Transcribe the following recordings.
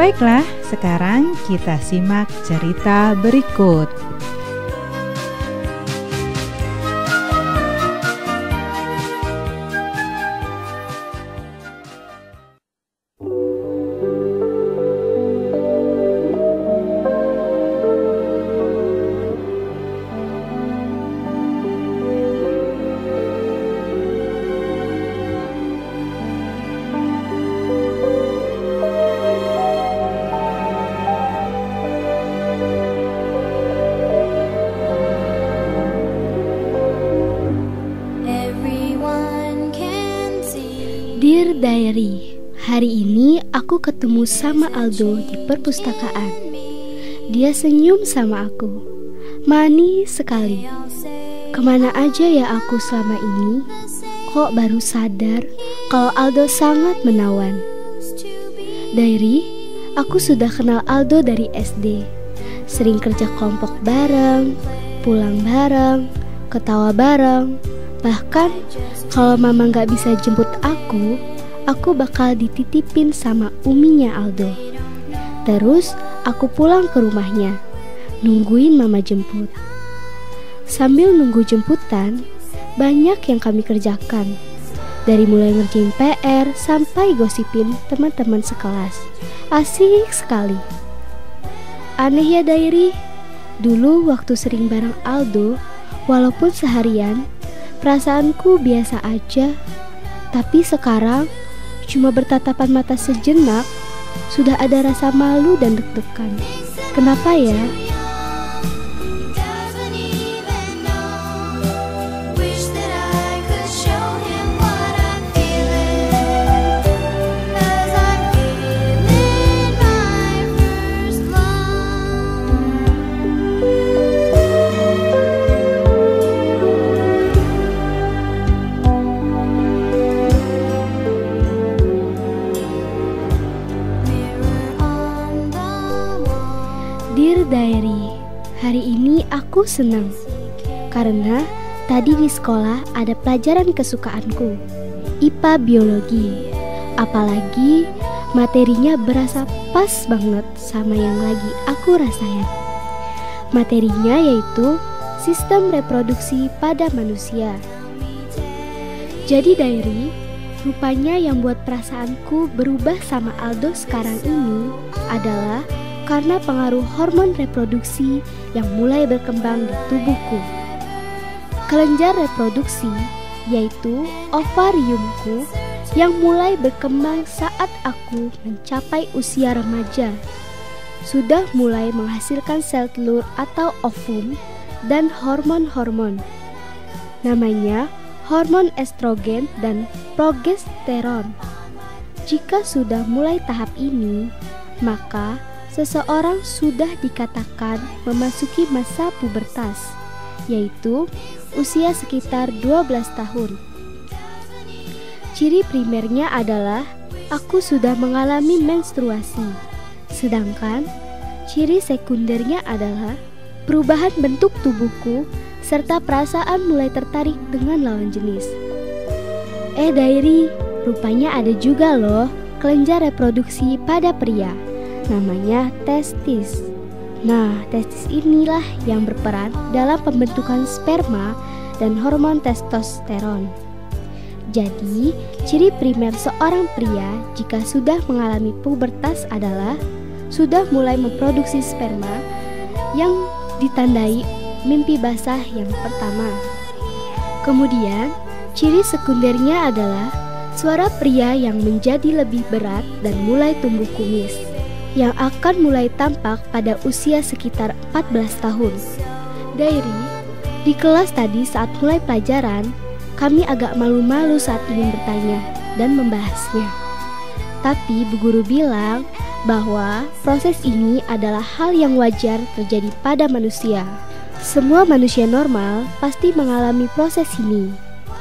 Baiklah, sekarang kita simak cerita berikut. Hari ini aku ketemu sama Aldo di perpustakaan. Dia senyum sama aku, manis sekali. Ke mana aja ya aku selama ini? Kok baru sadar kalau Aldo sangat menawan. Diary, aku sudah kenal Aldo dari SD. Sering kerja kelompok bareng, pulang bareng, ketawa bareng, Bahkan kalau mama nggak bisa jemput aku, aku bakal dititipin sama uminya Aldo. Terus aku pulang ke rumahnya, nungguin mama jemput. Sambil nunggu jemputan, banyak yang kami kerjakan. Dari mulai ngerjain PR sampai gosipin teman-teman sekelas. Asik sekali. Aneh ya Dairi, dulu waktu sering bareng Aldo, walaupun seharian, Perasaanku biasa aja, tapi sekarang cuma bertatapan mata sejenak sudah ada rasa malu dan deg-degan. Kenapa ya? Aku senang karena tadi di sekolah ada pelajaran kesukaanku, IPA Biologi. Apalagi materinya berasa pas banget sama yang lagi aku rasain. Materinya yaitu sistem reproduksi pada manusia. Jadi Diary, rupanya yang buat perasaanku berubah sama Aldo sekarang ini adalah karena pengaruh hormon reproduksi yang mulai berkembang di tubuhku. Kelenjar reproduksi yaitu ovariumku yang mulai berkembang saat aku mencapai usia remaja. Sudah mulai menghasilkan sel telur atau ovum dan hormon-hormon. Namanya hormon estrogen dan progesteron. Jika sudah mulai tahap ini, maka seseorang sudah dikatakan memasuki masa pubertas, yaitu usia sekitar 12 tahun. Ciri primernya adalah aku sudah mengalami menstruasi, sedangkan ciri sekundernya adalah perubahan bentuk tubuhku serta perasaan mulai tertarik dengan lawan jenis. Eh, Dairi, rupanya ada juga loh kelenjar reproduksi pada pria namanya testis. Nah, testis inilah yang berperan dalam pembentukan sperma dan hormon testosteron. Jadi, ciri primer seorang pria jika sudah mengalami pubertas adalah sudah mulai memproduksi sperma yang ditandai mimpi basah yang pertama. Kemudian, ciri sekundernya adalah suara pria yang menjadi lebih berat dan mulai tumbuh kumis yang akan mulai tampak pada usia sekitar 14 tahun. Diary, di kelas tadi saat mulai pelajaran, kami agak malu-malu saat ingin bertanya dan membahasnya. Tapi Bu Guru bilang bahwa proses ini adalah hal yang wajar terjadi pada manusia. Semua manusia normal pasti mengalami proses ini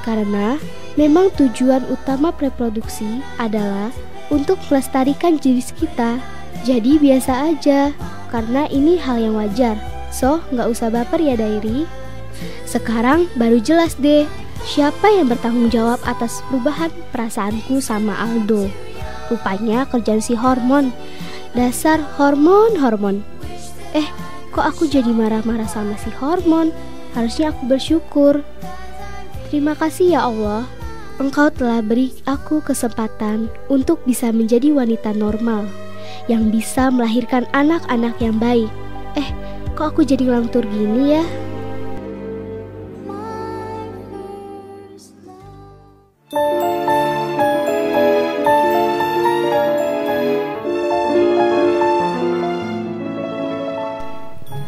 karena memang tujuan utama reproduksi adalah untuk melestarikan jenis kita jadi biasa aja, karena ini hal yang wajar. So, nggak usah baper ya Dairi. Sekarang baru jelas deh, siapa yang bertanggung jawab atas perubahan perasaanku sama Aldo. Rupanya kerjaan si hormon Dasar hormon-hormon. Eh, kok aku jadi marah-marah sama si hormon? Harusnya aku bersyukur. Terima kasih ya Allah. Engkau telah beri aku kesempatan untuk bisa menjadi wanita normal yang bisa melahirkan anak-anak yang baik. Eh, kok aku jadi ngelantur gini ya?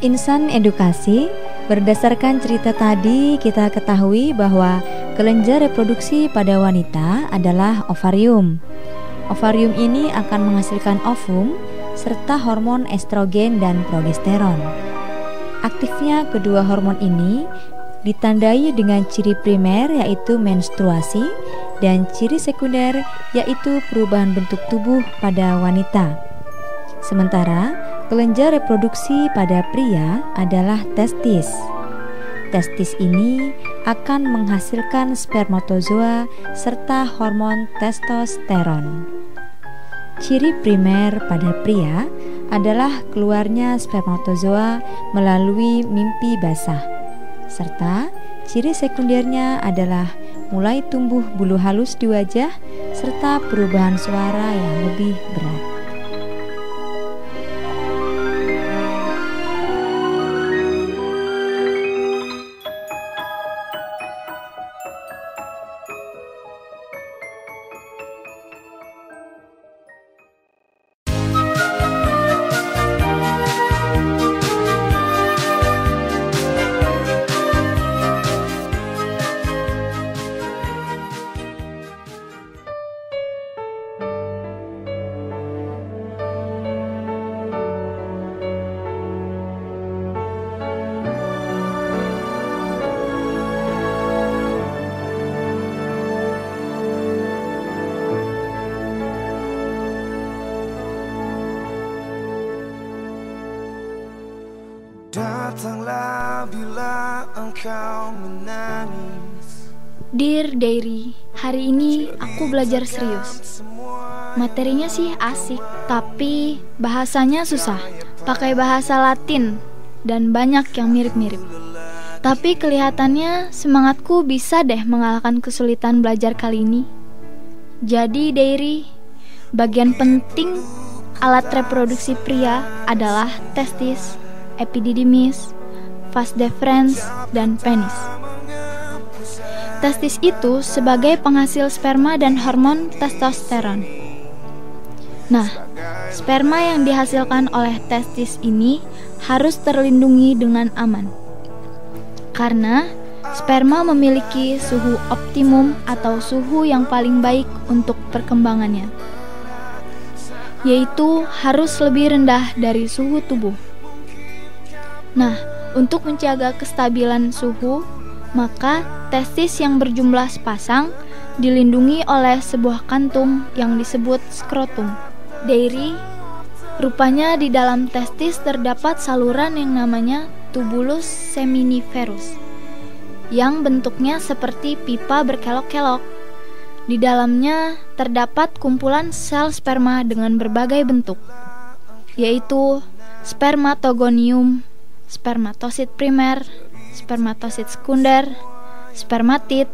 Insan Edukasi, berdasarkan cerita tadi kita ketahui bahwa kelenjar reproduksi pada wanita adalah ovarium. Ovarium ini akan menghasilkan ovum serta hormon estrogen dan progesteron. Aktifnya kedua hormon ini ditandai dengan ciri primer yaitu menstruasi dan ciri sekunder yaitu perubahan bentuk tubuh pada wanita. Sementara kelenjar reproduksi pada pria adalah testis. Testis ini akan menghasilkan spermatozoa serta hormon testosteron. Ciri primer pada pria adalah keluarnya spermatozoa melalui mimpi basah, serta ciri sekundernya adalah mulai tumbuh bulu halus di wajah serta perubahan suara yang lebih berat. Dear Diary, hari ini aku belajar serius. Materinya sih asik, tapi bahasanya susah. Pakai bahasa Latin dan banyak yang mirip-mirip. Tapi kelihatannya semangatku bisa deh mengalahkan kesulitan belajar kali ini. Jadi Diary, bagian penting alat reproduksi pria adalah testis epididymis, vas deferens, dan penis. Testis itu sebagai penghasil sperma dan hormon testosteron. Nah, sperma yang dihasilkan oleh testis ini harus terlindungi dengan aman. Karena sperma memiliki suhu optimum atau suhu yang paling baik untuk perkembangannya, yaitu harus lebih rendah dari suhu tubuh. Nah, untuk menjaga kestabilan suhu, maka testis yang berjumlah sepasang dilindungi oleh sebuah kantung yang disebut skrotum. Dairy, rupanya di dalam testis terdapat saluran yang namanya tubulus seminiferus yang bentuknya seperti pipa berkelok-kelok. Di dalamnya terdapat kumpulan sel sperma dengan berbagai bentuk, yaitu spermatogonium, spermatosit primer, spermatosit sekunder, spermatid,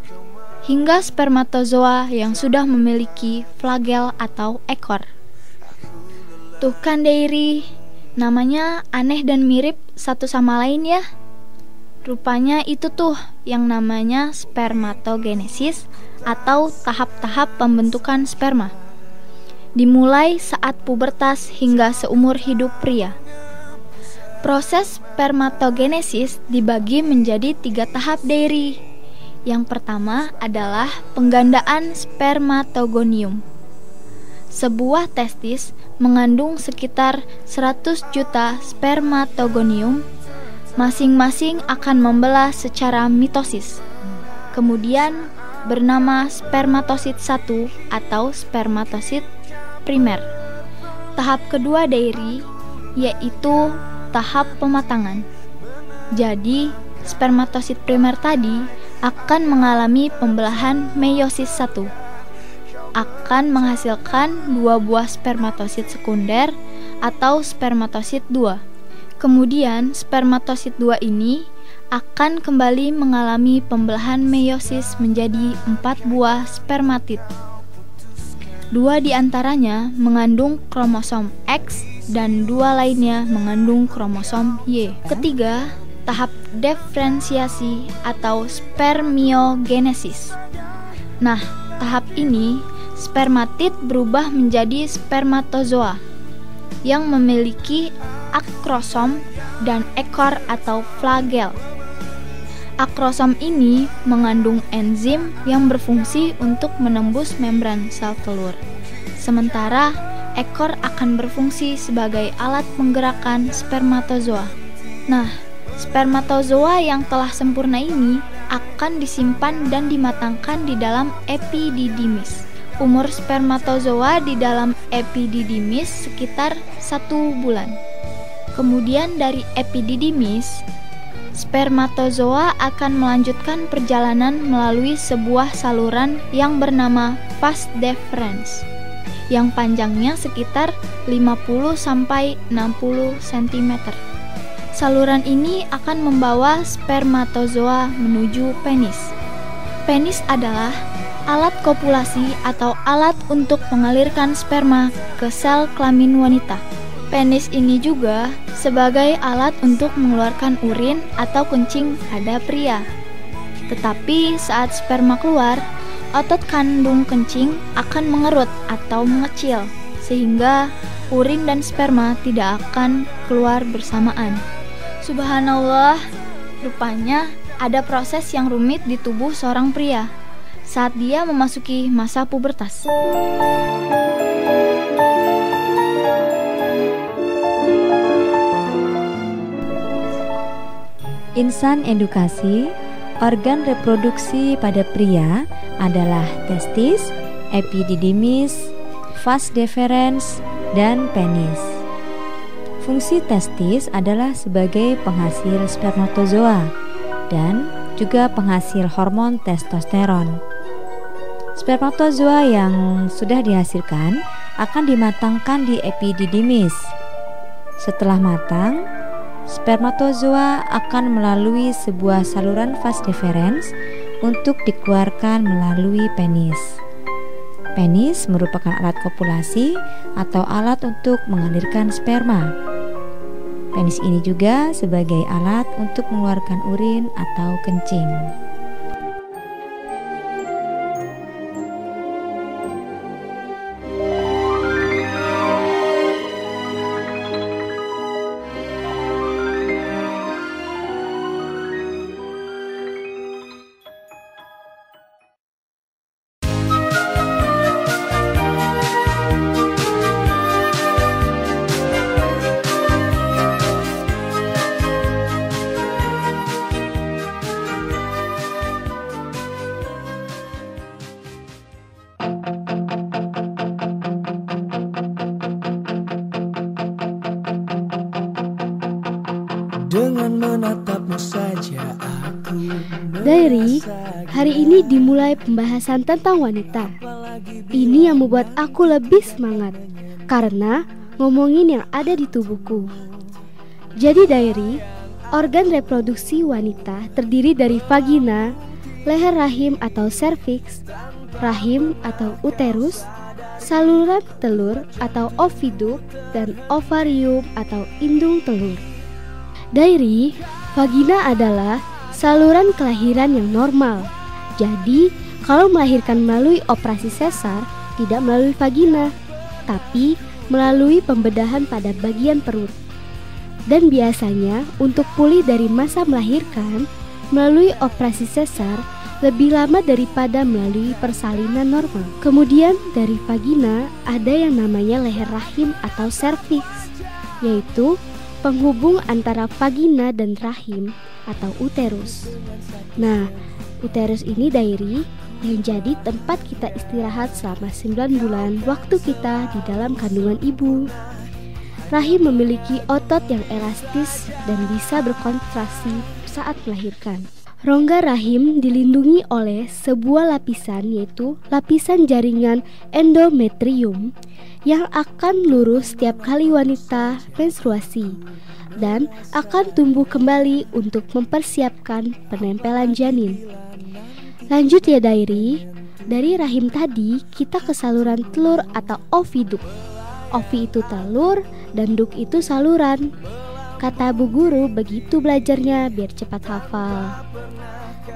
hingga spermatozoa yang sudah memiliki flagel atau ekor. Tuh kan Dairy, namanya aneh dan mirip satu sama lain ya. Rupanya itu tuh yang namanya spermatogenesis atau tahap-tahap pembentukan sperma. Dimulai saat pubertas hingga seumur hidup pria. Proses spermatogenesis dibagi menjadi tiga tahap dairy. Yang pertama adalah penggandaan spermatogonium. Sebuah testis mengandung sekitar 100 juta spermatogonium. Masing-masing akan membelah secara mitosis. Kemudian bernama spermatosit 1 atau spermatosit primer. Tahap kedua dairy yaitu tahap pematangan. Jadi, spermatosit primer tadi akan mengalami pembelahan meiosis 1 akan menghasilkan dua buah spermatosit sekunder atau spermatosit 2. Kemudian spermatosit 2 ini akan kembali mengalami pembelahan meiosis menjadi empat buah spermatid. Dua di antaranya mengandung kromosom X dan dua lainnya mengandung kromosom Y. Ketiga, tahap diferensiasi atau spermiogenesis. Nah, tahap ini spermatid berubah menjadi spermatozoa yang memiliki akrosom dan ekor atau flagel. Akrosom ini mengandung enzim yang berfungsi untuk menembus membran sel telur. Sementara ekor akan berfungsi sebagai alat menggerakkan spermatozoa. Nah, spermatozoa yang telah sempurna ini akan disimpan dan dimatangkan di dalam epididymis. Umur spermatozoa di dalam epididymis sekitar satu bulan. Kemudian dari epididymis, spermatozoa akan melanjutkan perjalanan melalui sebuah saluran yang bernama vas deferens yang panjangnya sekitar 50 sampai 60 cm. Saluran ini akan membawa spermatozoa menuju penis. Penis adalah alat kopulasi atau alat untuk mengalirkan sperma ke sel kelamin wanita. Penis ini juga sebagai alat untuk mengeluarkan urin atau kencing pada pria. Tetapi saat sperma keluar, otot kandung kencing akan mengerut atau mengecil, sehingga urin dan sperma tidak akan keluar bersamaan. Subhanallah, rupanya ada proses yang rumit di tubuh seorang pria saat dia memasuki masa pubertas. Insan edukasi, organ reproduksi pada pria adalah testis, epididymis, vas deferens, dan penis. Fungsi testis adalah sebagai penghasil spermatozoa dan juga penghasil hormon testosteron. Spermatozoa yang sudah dihasilkan akan dimatangkan di epididymis. Setelah matang, Spermatozoa akan melalui sebuah saluran vas deferens untuk dikeluarkan melalui penis. Penis merupakan alat kopulasi atau alat untuk mengalirkan sperma. Penis ini juga sebagai alat untuk mengeluarkan urin atau kencing. Pembahasan tentang wanita. Ini yang membuat aku lebih semangat karena ngomongin yang ada di tubuhku. Jadi diary, organ reproduksi wanita terdiri dari vagina, leher rahim atau cervix, rahim atau uterus, saluran telur atau oviduk, dan ovarium atau indung telur. Diary, vagina adalah saluran kelahiran yang normal. Jadi, kalau melahirkan melalui operasi sesar, tidak melalui vagina, tapi melalui pembedahan pada bagian perut. Dan biasanya untuk pulih dari masa melahirkan melalui operasi sesar lebih lama daripada melalui persalinan normal. Kemudian dari vagina ada yang namanya leher rahim atau cervix, yaitu penghubung antara vagina dan rahim atau uterus. Nah, uterus ini diary yang tempat kita istirahat selama 9 bulan waktu kita di dalam kandungan ibu. Rahim memiliki otot yang elastis dan bisa berkontraksi saat melahirkan. Rongga rahim dilindungi oleh sebuah lapisan yaitu lapisan jaringan endometrium yang akan lurus setiap kali wanita menstruasi dan akan tumbuh kembali untuk mempersiapkan penempelan janin. Lanjut ya Dairi, dari rahim tadi kita ke saluran telur atau oviduk. Ovi itu telur dan duk itu saluran. Kata Bu Guru begitu belajarnya biar cepat hafal.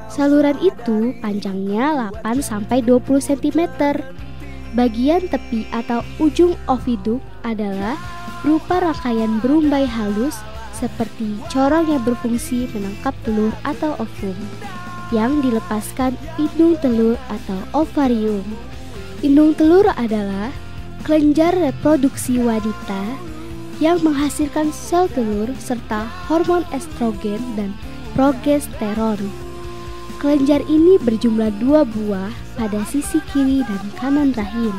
Saluran itu panjangnya 8 sampai 20 cm. Bagian tepi atau ujung oviduk adalah berupa rangkaian berumbai halus seperti corong yang berfungsi menangkap telur atau ovum yang dilepaskan indung telur atau ovarium. Indung telur adalah kelenjar reproduksi wanita yang menghasilkan sel telur serta hormon estrogen dan progesteron. Kelenjar ini berjumlah dua buah pada sisi kiri dan kanan rahim.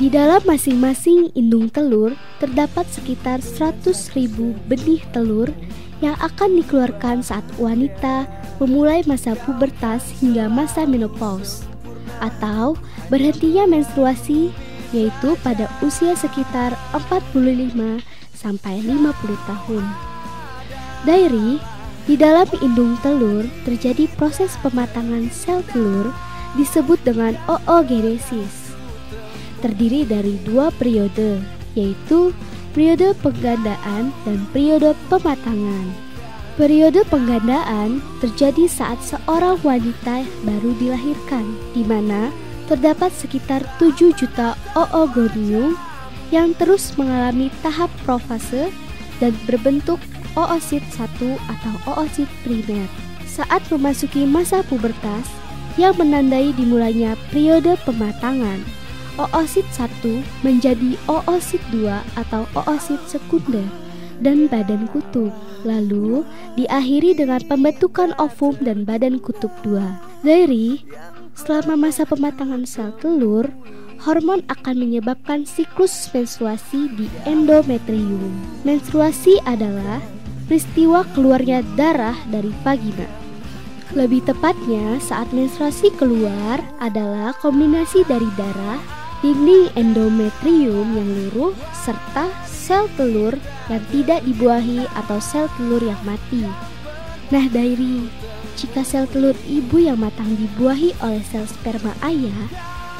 Di dalam masing-masing indung telur terdapat sekitar 100.000 benih telur yang akan dikeluarkan saat wanita memulai masa pubertas hingga masa menopause atau berhentinya menstruasi yaitu pada usia sekitar 45 sampai 50 tahun. Dairi, di dalam indung telur terjadi proses pematangan sel telur disebut dengan oogenesis. Terdiri dari dua periode, yaitu periode penggandaan dan periode pematangan. Periode penggandaan terjadi saat seorang wanita baru dilahirkan, di mana terdapat sekitar 7 juta oogonium yang terus mengalami tahap profase dan berbentuk oosit 1 atau oosit primer. Saat memasuki masa pubertas yang menandai dimulainya periode pematangan, oosit 1 menjadi oosit 2 atau oosit sekunder dan badan kutub. Lalu diakhiri dengan pembentukan ovum dan badan kutub 2. Dari Selama masa pematangan sel telur, hormon akan menyebabkan siklus menstruasi di endometrium. Menstruasi adalah peristiwa keluarnya darah dari vagina. Lebih tepatnya, saat menstruasi keluar adalah kombinasi dari darah, dinding endometrium yang luruh, serta sel telur yang tidak dibuahi atau sel telur yang mati. Nah, Dairi, jika sel telur ibu yang matang dibuahi oleh sel sperma ayah,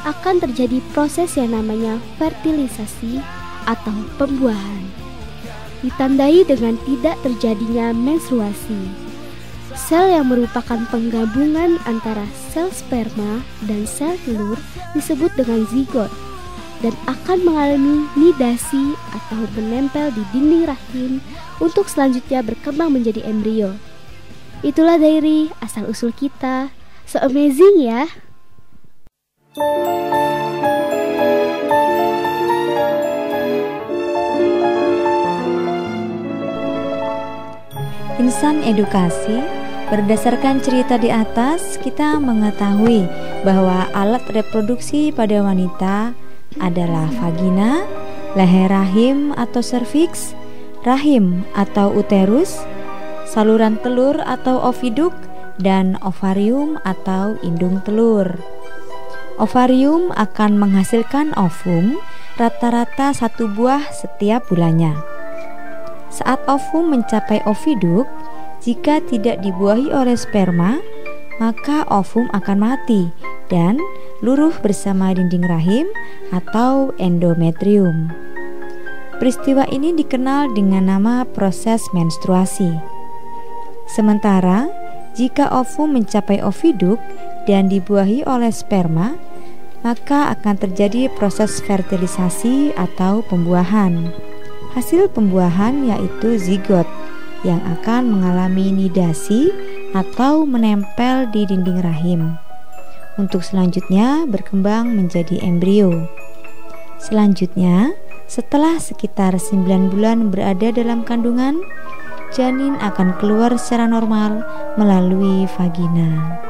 akan terjadi proses yang namanya fertilisasi atau pembuahan. Ditandai dengan tidak terjadinya menstruasi. Sel yang merupakan penggabungan antara sel sperma dan sel telur disebut dengan zigot dan akan mengalami nidasi atau menempel di dinding rahim untuk selanjutnya berkembang menjadi embrio. Itulah diary asal usul kita. So amazing ya. Insan edukasi Berdasarkan cerita di atas, kita mengetahui bahwa alat reproduksi pada wanita adalah vagina, leher rahim atau serviks, rahim atau uterus, saluran telur atau oviduk, dan ovarium atau indung telur. Ovarium akan menghasilkan ovum rata-rata satu buah setiap bulannya. Saat ovum mencapai oviduk, jika tidak dibuahi oleh sperma, maka ovum akan mati dan luruh bersama dinding rahim atau endometrium. Peristiwa ini dikenal dengan nama proses menstruasi. Sementara jika ovum mencapai oviduk dan dibuahi oleh sperma, maka akan terjadi proses fertilisasi atau pembuahan. Hasil pembuahan yaitu zigot yang akan mengalami nidasi atau menempel di dinding rahim. Untuk selanjutnya berkembang menjadi embrio. Selanjutnya, setelah sekitar 9 bulan berada dalam kandungan, janin akan keluar secara normal melalui vagina.